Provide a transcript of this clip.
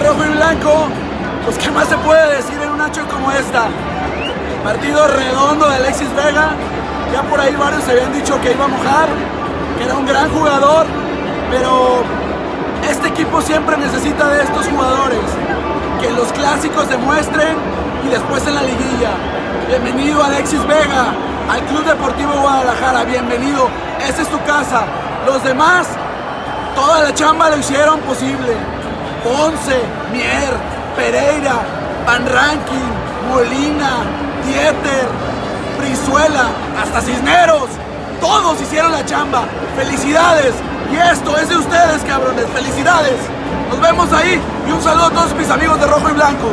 rojo y blanco, pues qué más se puede decir en un hacho como esta. Partido redondo de Alexis Vega, ya por ahí varios se habían dicho que iba a mojar, que era un gran jugador, pero este equipo siempre necesita de estos jugadores, que los clásicos demuestren y después en la liguilla. Bienvenido Alexis Vega al Club Deportivo Guadalajara, bienvenido, esta es tu casa. Los demás, toda la chamba lo hicieron posible. Ponce, Mier, Pereira, Van Ranking, Molina, Dieter, Brizuela, hasta Cisneros. Todos hicieron la chamba. Felicidades. Y esto es de ustedes, cabrones. Felicidades. Nos vemos ahí y un saludo a todos mis amigos de rojo y blanco.